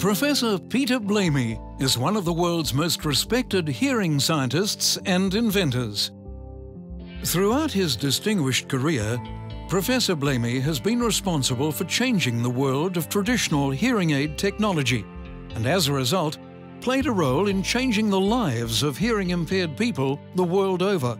Professor Peter Blamey is one of the world's most respected hearing scientists and inventors. Throughout his distinguished career, Professor Blamey has been responsible for changing the world of traditional hearing aid technology and as a result played a role in changing the lives of hearing impaired people the world over.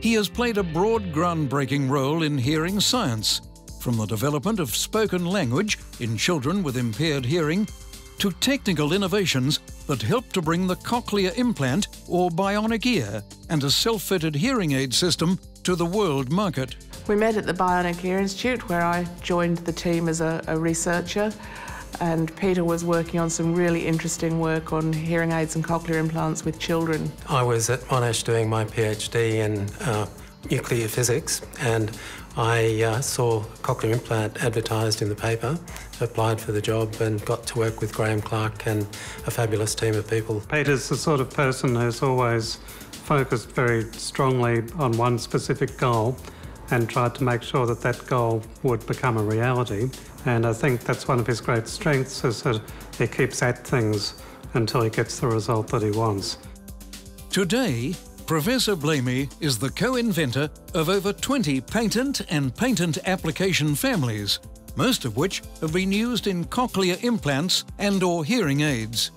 He has played a broad groundbreaking role in hearing science, from the development of spoken language in children with impaired hearing to technical innovations that help to bring the cochlear implant or bionic ear and a self-fitted hearing aid system to the world market. We met at the Bionic Ear Institute where I joined the team as a, a researcher and Peter was working on some really interesting work on hearing aids and cochlear implants with children. I was at Monash doing my PhD in uh, nuclear physics and I uh, saw cochlear implant advertised in the paper, applied for the job and got to work with Graeme Clark and a fabulous team of people. Peter's the sort of person who's always focused very strongly on one specific goal and tried to make sure that that goal would become a reality. And I think that's one of his great strengths is that he keeps at things until he gets the result that he wants. Today, Professor Blamey is the co-inventor of over 20 patent and patent application families, most of which have been used in cochlear implants and or hearing aids.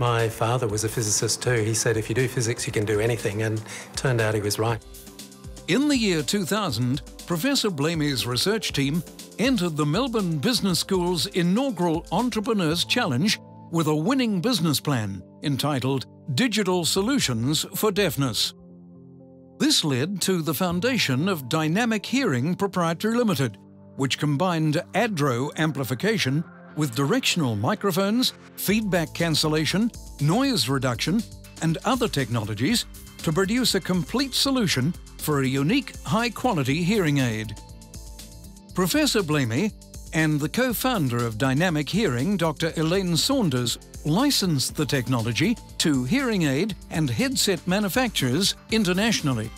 My father was a physicist too. He said if you do physics you can do anything and turned out he was right. In the year 2000, Professor Blamey's research team entered the Melbourne Business School's inaugural Entrepreneurs Challenge with a winning business plan entitled Digital Solutions for Deafness. This led to the foundation of Dynamic Hearing Proprietary Limited, which combined ADRO amplification with directional microphones, feedback cancellation, noise reduction, and other technologies to produce a complete solution for a unique, high-quality hearing aid. Professor Blamey and the co-founder of Dynamic Hearing, Dr. Elaine Saunders, licensed the technology to hearing aid and headset manufacturers internationally.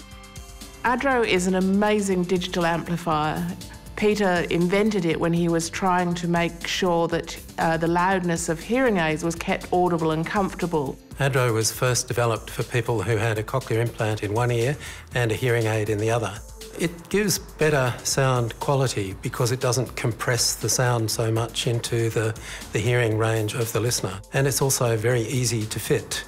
ADRO is an amazing digital amplifier. Peter invented it when he was trying to make sure that uh, the loudness of hearing aids was kept audible and comfortable. ADRO was first developed for people who had a cochlear implant in one ear and a hearing aid in the other. It gives better sound quality because it doesn't compress the sound so much into the, the hearing range of the listener. And it's also very easy to fit.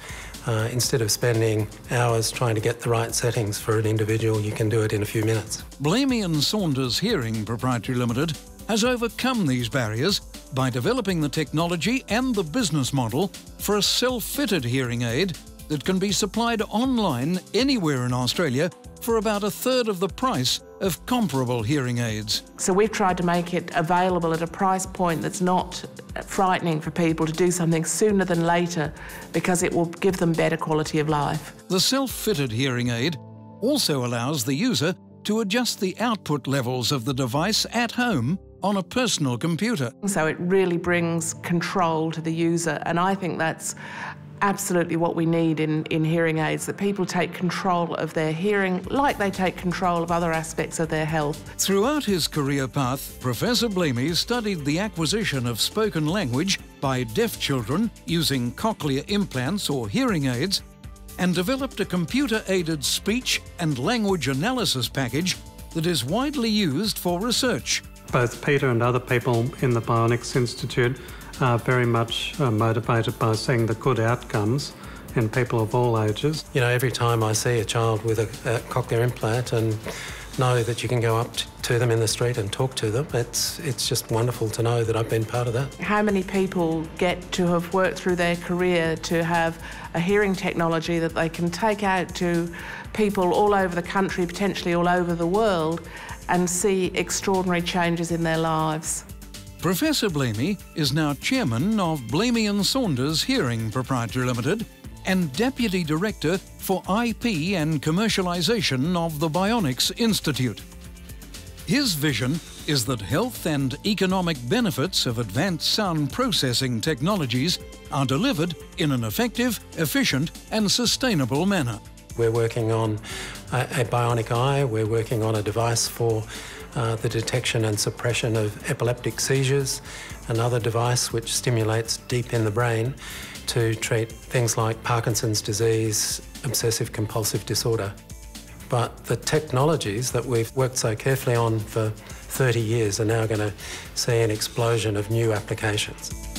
Uh, instead of spending hours trying to get the right settings for an individual, you can do it in a few minutes. Blamey and Saunders Hearing Proprietary Limited has overcome these barriers by developing the technology and the business model for a self-fitted hearing aid that can be supplied online anywhere in Australia for about a third of the price of comparable hearing aids. So we've tried to make it available at a price point that's not frightening for people to do something sooner than later because it will give them better quality of life. The self-fitted hearing aid also allows the user to adjust the output levels of the device at home on a personal computer. So it really brings control to the user and I think that's absolutely what we need in, in hearing aids, that people take control of their hearing like they take control of other aspects of their health. Throughout his career path, Professor Blamey studied the acquisition of spoken language by deaf children using cochlear implants or hearing aids and developed a computer-aided speech and language analysis package that is widely used for research. Both Peter and other people in the Bionics Institute are very much uh, motivated by seeing the good outcomes in people of all ages. You know, every time I see a child with a, a cochlear implant and know that you can go up to them in the street and talk to them. It's, it's just wonderful to know that I've been part of that. How many people get to have worked through their career to have a hearing technology that they can take out to people all over the country, potentially all over the world, and see extraordinary changes in their lives? Professor Blamey is now chairman of Blamey and Saunders Hearing Proprietary Limited and Deputy Director for IP and Commercialisation of the Bionics Institute. His vision is that health and economic benefits of advanced sound processing technologies are delivered in an effective, efficient and sustainable manner. We're working on a, a bionic eye. We're working on a device for uh, the detection and suppression of epileptic seizures, another device which stimulates deep in the brain to treat things like Parkinson's disease, obsessive compulsive disorder. But the technologies that we've worked so carefully on for 30 years are now going to see an explosion of new applications.